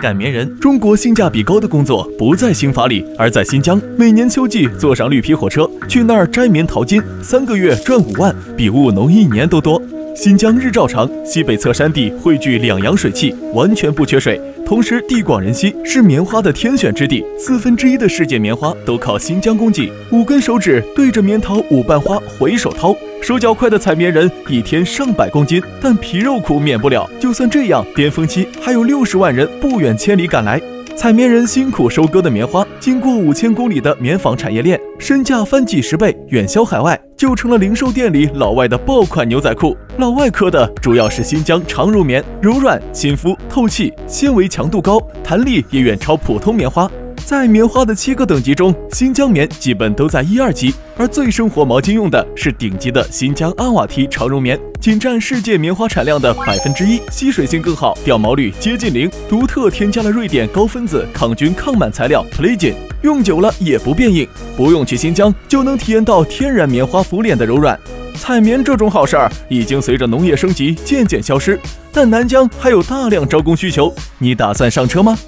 擀棉人，中国性价比高的工作不在新发里，而在新疆。每年秋季坐上绿皮火车去那儿摘棉淘金，三个月赚五万，比务农一年都多。新疆日照长，西北侧山地汇聚两洋水汽，完全不缺水，同时地广人稀，是棉花的天选之地。四分之一的世界棉花都靠新疆供给。五根手指对着棉桃五瓣花回手掏。手脚快的采棉人一天上百公斤，但皮肉苦免不了。就算这样，巅峰期还有六十万人不远千里赶来。采棉人辛苦收割的棉花，经过五千公里的棉纺产业链，身价翻几十倍，远销海外，就成了零售店里老外的爆款牛仔裤。老外科的主要是新疆长绒棉，柔软、亲肤、透气，纤维强度高，弹力也远超普通棉花。在棉花的七个等级中，新疆棉基本都在一二级，而最生活毛巾用的是顶级的新疆阿瓦提长绒棉，仅占世界棉花产量的百分之一，吸水性更好，掉毛率接近零，独特添加了瑞典高分子抗菌抗螨材料 Plegin，用久了也不变硬，不用去新疆就能体验到天然棉花敷脸的柔软。采棉这种好事儿已经随着农业升级渐渐消失，但南疆还有大量招工需求，你打算上车吗？